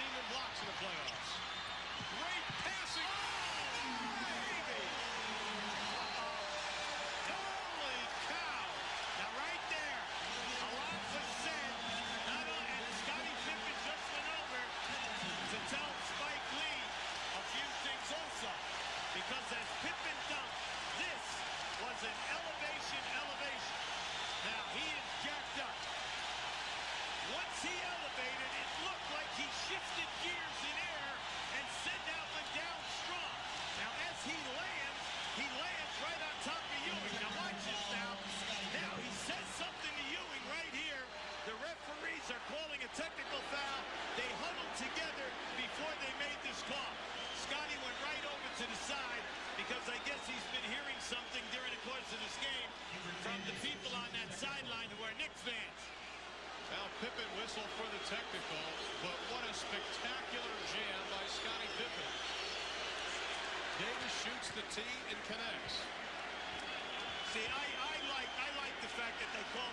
seen in blocks in the playoffs. Great passing. Oh, baby. Holy cow. Now, right there, a lot was said. Not only, and Scottie Pippen just went over to tell Spike Lee a few things also. Because as Pippen dunked, this was an elevation, elevation. Now, he is jacked up. Once he elevated, calling a technical foul. They huddled together before they made this call. Scottie went right over to the side because I guess he's been hearing something during the course of this game from the people on that sideline who are Knicks fans. Now Pippen whistled for the technical, but what a spectacular jam by Scottie Pippen. Davis shoots the tee and connects. See, I, I like I like the fact that they call